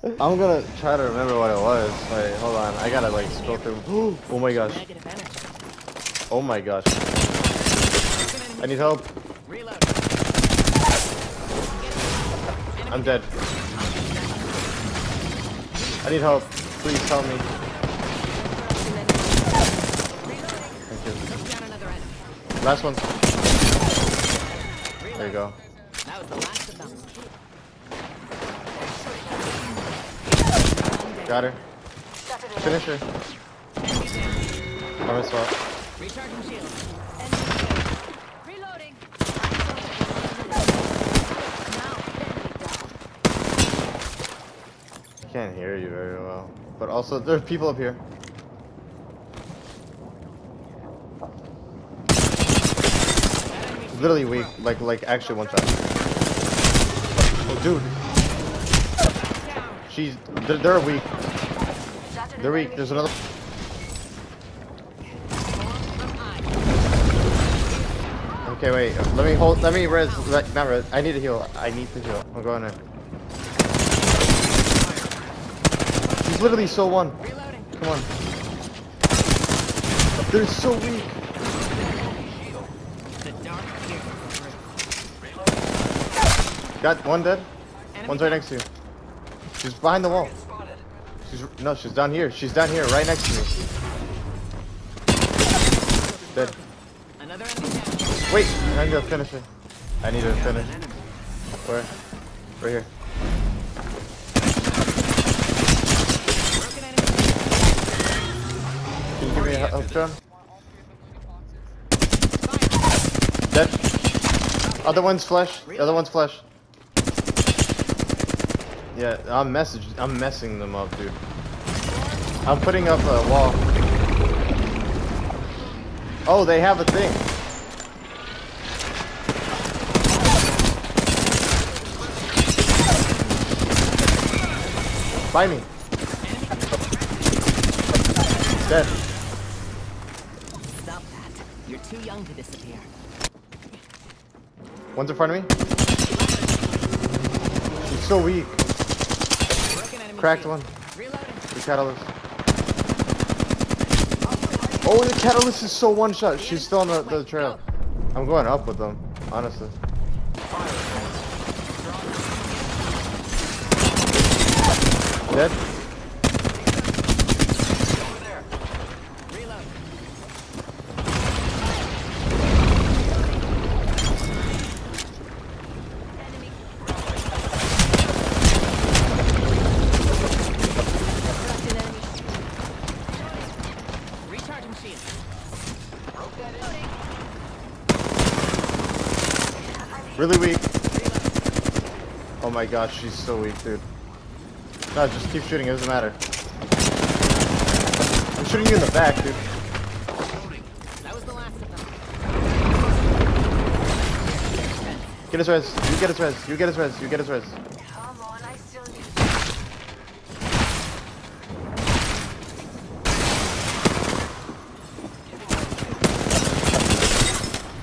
I'm gonna try to remember what it was. Wait, hold on. I gotta like scroll through. Oh my gosh. Oh my gosh. I need help. I'm dead. I need help. Please help me. Thank you. Last one. There you go. That was the last of them. Got her. Finish her. I'm swap. Recharging shield. Reloading. Can't hear you very well. But also, there's people up here. Literally weak. Like, like actually one shot. Oh, dude. She's. They're, they're weak. They're weak. There's another. Okay, wait. Let me hold. Let me res. Let, not res. I need to heal. I need to heal. I'm going in. He's literally so one. Come on. They're so weak. Got one dead. One's right next to you. She's behind the wall. She's no, she's down here. She's down here, right next to me. Dead. Another. Wait, I need to finish it. I need to finish. Where? Right here. Can you give me a help, John? Dead. Other one's flesh. The other one's flesh. Yeah, I'm message. I'm messing them up, dude. I'm putting up a wall. Oh, they have a thing. By me. Dead. Stop that. You're too young to disappear. One's in front of me. She's so weak. Cracked one. The catalyst. Oh, the catalyst is so one shot. She's still on the, the trail. I'm going up with them, honestly. Dead? Reload. Recharging shield. Really weak. Oh my gosh, she's so weak, dude. No, just keep shooting, it doesn't matter. I'm shooting you in the back, dude. Get his res. You get his res. You get his res. You get his res. Come on, I still need.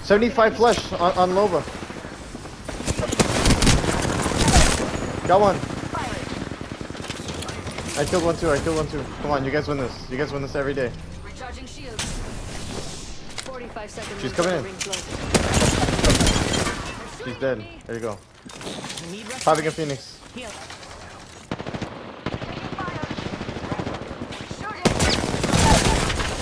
75 flesh on, on Loba. Got one. I killed one too. I killed one too. Come on, you guys win this. You guys win this every day. Recharging shields. 45 seconds. She's coming in. She's dead. There you go. Popping a Phoenix. Heal.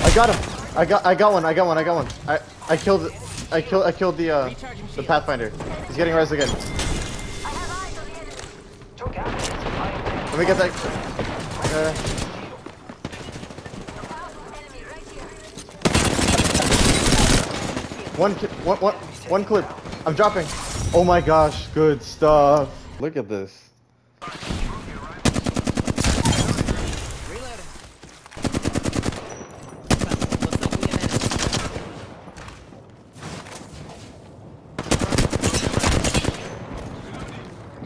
I got him. I got. I got one. I got one. I got one. I. I killed. I killed. I killed the. Uh, the. Pathfinder. He's getting res again. I have eyes on the enemy. Let me get that. Uh, one, one, one, one clip. I'm dropping. Oh my gosh, good stuff. Look at this. Reloading. Well, looks like we have enemy.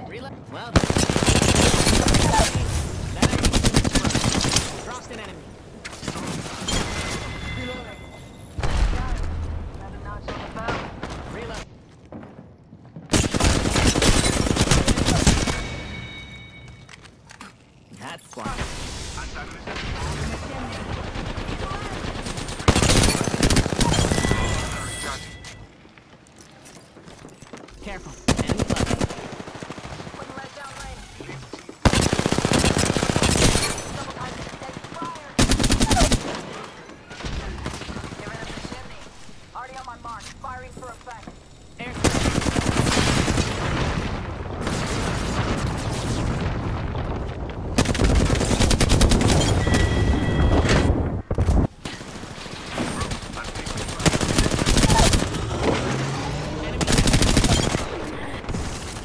Reload. Well done. That enemy. Dropped an enemy. Another notch on the bow. Reload. that squad. Careful. Enemy close. Putting lead down lane. Double time to take fire. Giving us a chimney. Already on my mark. Firing for effect. Air Enemy.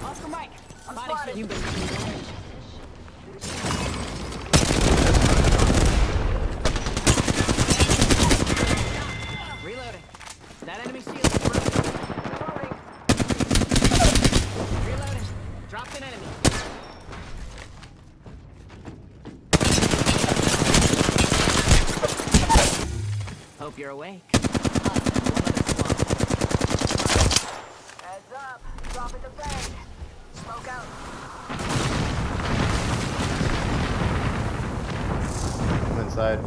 Oscar Mike. I'm spotted. shot. You Reloading. That enemy shield is broken. Reloading. Reloading. Dropped an enemy. Hope you're awake. One other squad. Heads up. Dropping the bag. Smoke out. I'm inside.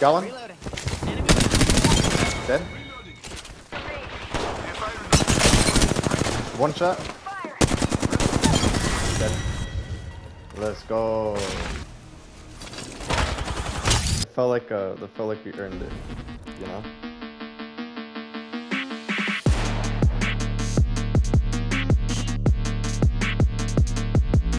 Got one? Reloading. Enemy. Dead? To. One shot? Dead. Let's go. Felt like uh, the felt like we earned it, you know.